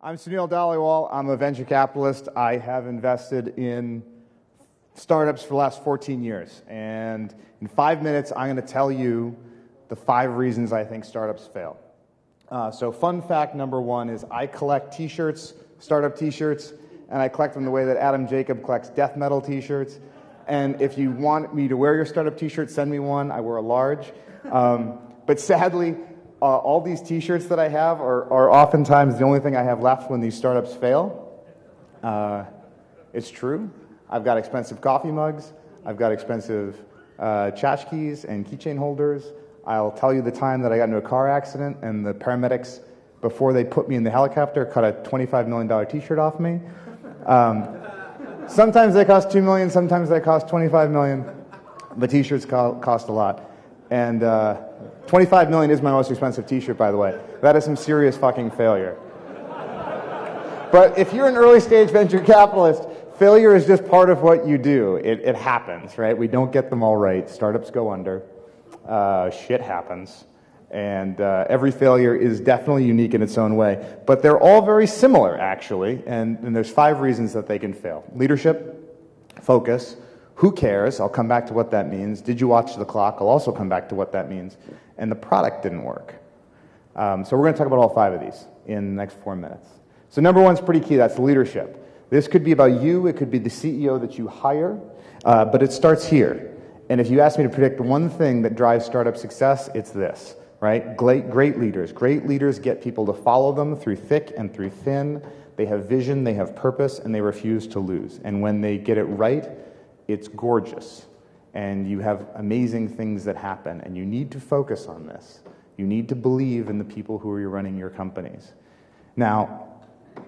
I'm Sunil Dhaliwal. I'm a venture capitalist. I have invested in startups for the last 14 years. And in five minutes, I'm going to tell you the five reasons I think startups fail. Uh, so, fun fact number one is I collect t shirts, startup t shirts, and I collect them the way that Adam Jacob collects death metal t shirts. And if you want me to wear your startup t shirt, send me one. I wear a large. Um, but sadly, uh, all these t-shirts that I have are, are oftentimes the only thing I have left when these startups fail. Uh, it's true. I've got expensive coffee mugs. I've got expensive uh, tchotchkes and keychain holders. I'll tell you the time that I got into a car accident and the paramedics, before they put me in the helicopter, cut a $25 million t-shirt off me. Um, sometimes they cost 2 million, sometimes they cost $25 million. The t-shirts co- cost a lot. And uh, 25 million is my most expensive t-shirt, by the way. That is some serious fucking failure. But if you're an early stage venture capitalist, failure is just part of what you do. It, it happens, right? We don't get them all right. Startups go under. Uh, shit happens. And uh, every failure is definitely unique in its own way. But they're all very similar, actually. And, and there's five reasons that they can fail leadership, focus, who cares? I'll come back to what that means. Did you watch the clock? I'll also come back to what that means. And the product didn't work. Um, so we're going to talk about all five of these in the next four minutes. So number one's pretty key. That's leadership. This could be about you. It could be the CEO that you hire. Uh, but it starts here. And if you ask me to predict one thing that drives startup success, it's this, right? Great, great leaders. Great leaders get people to follow them through thick and through thin. They have vision, they have purpose, and they refuse to lose. And when they get it right, it's gorgeous. And you have amazing things that happen. And you need to focus on this. You need to believe in the people who are running your companies. Now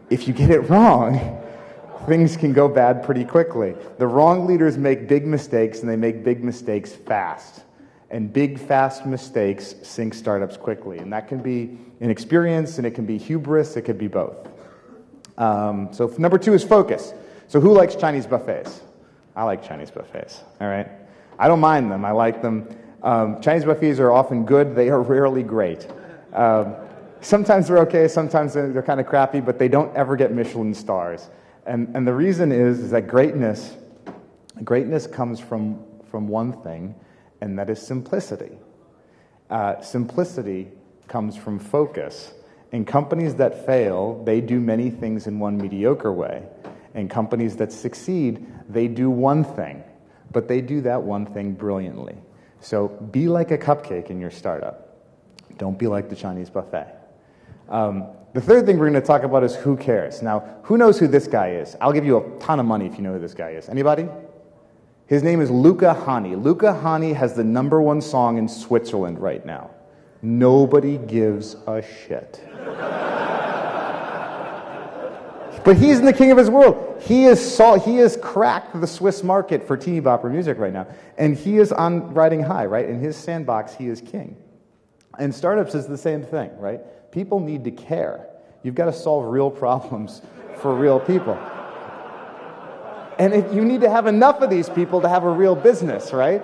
if you get it wrong things can go bad pretty quickly. The wrong leaders make big mistakes and they make big mistakes fast. And big fast mistakes sink startups quickly. And that can be inexperience and it can be hubris it could be both. Um, so number two is focus. So who likes chinese buffets I like Chinese buffets, all right? I don't mind them, I like them. Um, Chinese buffets are often good, they are rarely great. Um, sometimes they're okay, sometimes they're, they're kind of crappy, but they don't ever get Michelin stars. And, and the reason is, is that greatness, greatness comes from, from one thing, and that is simplicity. Uh, simplicity comes from focus. In companies that fail, they do many things in one mediocre way. And companies that succeed, they do one thing, but they do that one thing brilliantly. So be like a cupcake in your startup. Don't be like the Chinese buffet. Um, the third thing we're going to talk about is who cares. Now, who knows who this guy is? I'll give you a ton of money if you know who this guy is. Anybody? His name is Luca Hänni. Luca Hänni has the number one song in Switzerland right now. Nobody gives a shit. But he's the king of his world. He is he has cracked the Swiss market for teeny bopper music right now. And he is on riding high, right? In his sandbox, he is king. And startups is the same thing, right? People need to care. You've got to solve real problems for real people. And if you need to have enough of these people to have a real business, right?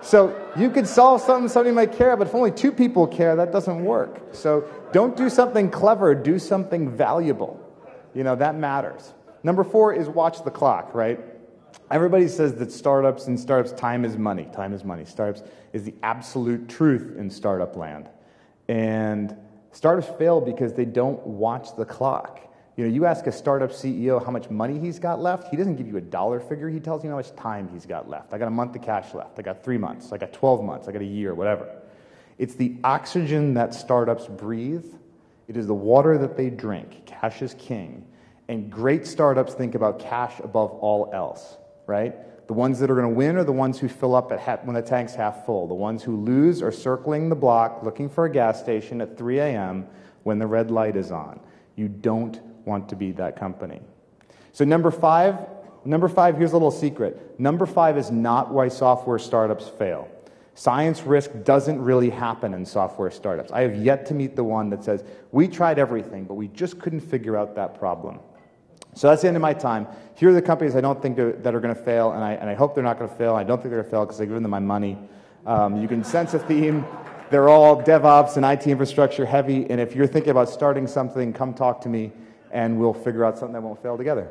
So you could solve something somebody might care, but if only two people care, that doesn't work. So don't do something clever, do something valuable. You know, that matters. Number four is watch the clock, right? Everybody says that startups and startups, time is money. Time is money. Startups is the absolute truth in startup land. And startups fail because they don't watch the clock. You know, you ask a startup CEO how much money he's got left, he doesn't give you a dollar figure. He tells you how much time he's got left. I got a month of cash left. I got three months. I got 12 months. I got a year, whatever. It's the oxygen that startups breathe it is the water that they drink. Cash is king. And great startups think about cash above all else, right? The ones that are going to win are the ones who fill up when the tank's half full. The ones who lose are circling the block looking for a gas station at 3 a.m. when the red light is on. You don't want to be that company. So, number five, number five, here's a little secret. Number five is not why software startups fail. Science risk doesn't really happen in software startups. I have yet to meet the one that says, we tried everything, but we just couldn't figure out that problem. So that's the end of my time. Here are the companies I don't think that are going to fail, and I, and I hope they're not going to fail. I don't think they're going to fail because I've given them my money. Um, you can sense a theme. They're all DevOps and IT infrastructure heavy, and if you're thinking about starting something, come talk to me, and we'll figure out something that won't fail together.